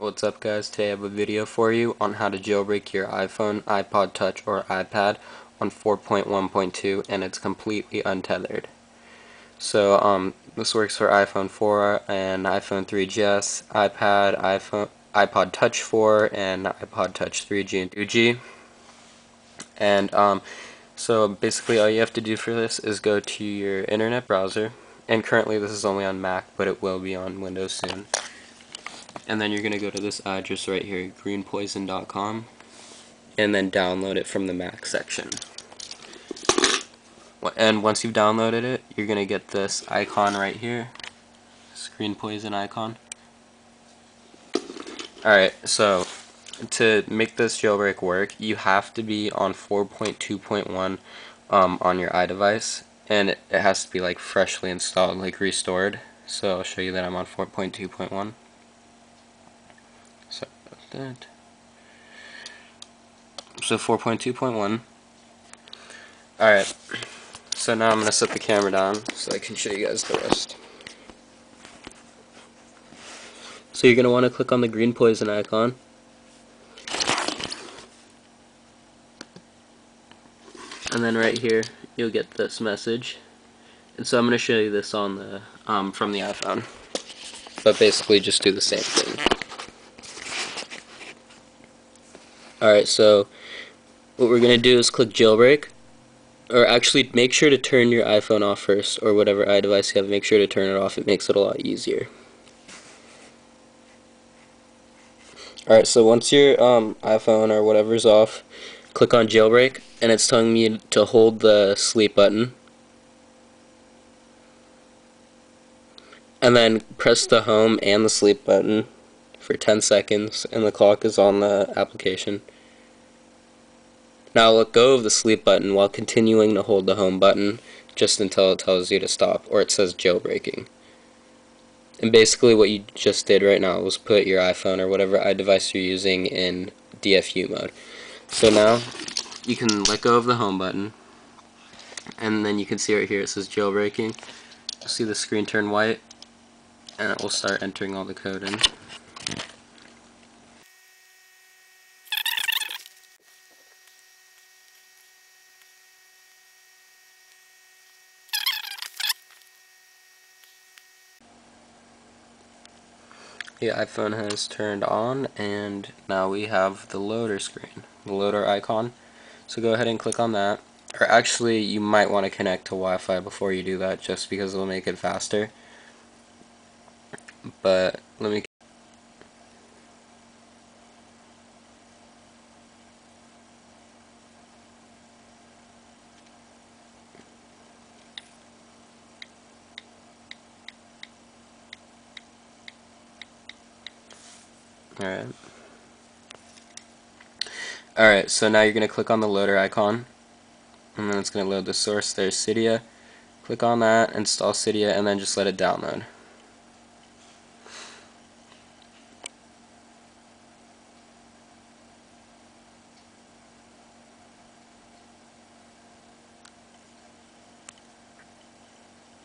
What's up guys, today I have a video for you on how to jailbreak your iPhone, iPod Touch, or iPad on 4.1.2 and it's completely untethered. So um, this works for iPhone 4 and iPhone 3GS, iPad, iPhone, iPod Touch 4, and iPod Touch 3G and 2G. And um, so basically all you have to do for this is go to your internet browser, and currently this is only on Mac, but it will be on Windows soon and then you're going to go to this address right here, greenpois0n.com, and then download it from the Mac section. And once you've downloaded it, you're going to get this icon right here, Greenpois0n icon. Alright, so to make this jailbreak work, you have to be on 4.2.1 um, on your iDevice, and it, it has to be like freshly installed, like restored. So I'll show you that I'm on 4.2.1 that. So 4.2.1. Alright, so now I'm going to set the camera down so I can show you guys the rest. So you're going to want to click on the Greenpois0n icon. And then right here, you'll get this message. And so I'm going to show you this on the um, from the iPhone. But basically just do the same thing. Alright, so what we're going to do is click jailbreak. Or actually, make sure to turn your iPhone off first, or whatever iDevice you have, make sure to turn it off. It makes it a lot easier. Alright, so once your um, iPhone or whatever is off, click on jailbreak, and it's telling me to hold the sleep button. And then press the home and the sleep button for 10 seconds and the clock is on the application. Now let go of the sleep button while continuing to hold the home button just until it tells you to stop or it says jailbreaking. And basically what you just did right now was put your iPhone or whatever iDevice you're using in DFU mode. So now you can let go of the home button and then you can see right here it says jailbreaking. You'll see the screen turn white and it will start entering all the code in. The iPhone has turned on and now we have the loader screen, the loader icon. So go ahead and click on that. Or actually you might want to connect to Wi-Fi before you do that just because it'll make it faster. But let me Alright. Alright, so now you're going to click on the loader icon. And then it's going to load the source. There's Cydia. Click on that, install Cydia, and then just let it download.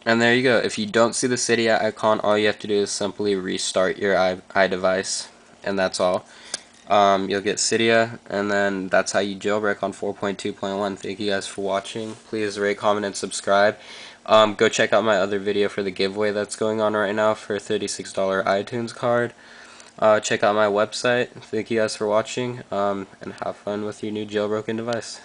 And there you go. If you don't see the Cydia icon, all you have to do is simply restart your iDevice and that's all. Um, you'll get Cydia, and then that's how you jailbreak on 4.2.1. Thank you guys for watching. Please rate, comment, and subscribe. Um, go check out my other video for the giveaway that's going on right now for a $36 iTunes card. Uh, check out my website. Thank you guys for watching, um, and have fun with your new jailbroken device.